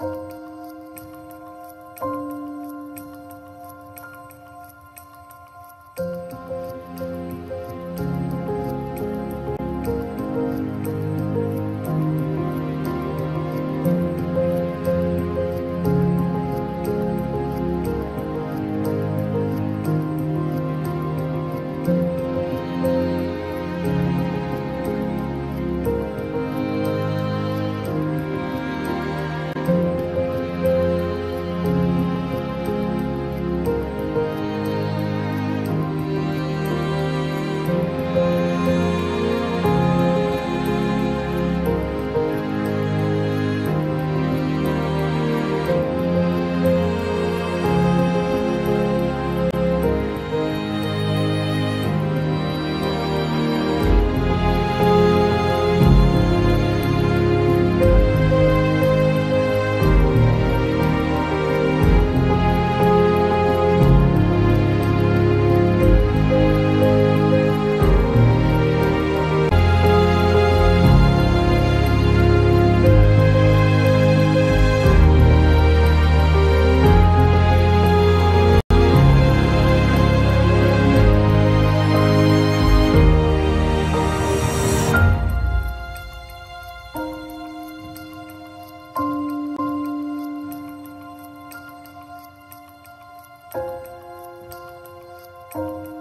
嗯。Thank you.